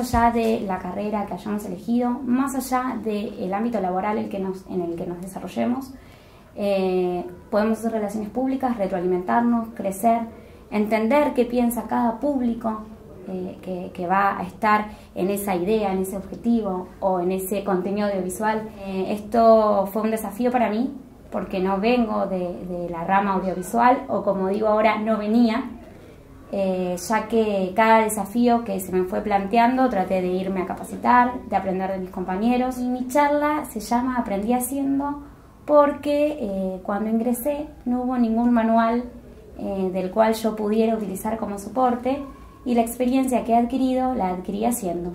allá de la carrera que hayamos elegido, más allá del ámbito laboral en el que nos, desarrollemos, eh, podemos hacer relaciones públicas, retroalimentarnos, crecer, entender qué piensa cada público eh, que, va a estar en esa idea, en ese objetivo o en ese contenido audiovisual. Eh, esto fue un desafío para mí porque no vengo de, la rama audiovisual o como digo ahora no venía, ya que cada desafío que se me fue planteando traté de irme a capacitar, de aprender de mis compañeros y mi charla se llama Aprendí haciendo porque eh, cuando ingresé no hubo ningún manual eh, del cual yo pudiera utilizar como soporte y la experiencia que he adquirido la adquirí haciendo.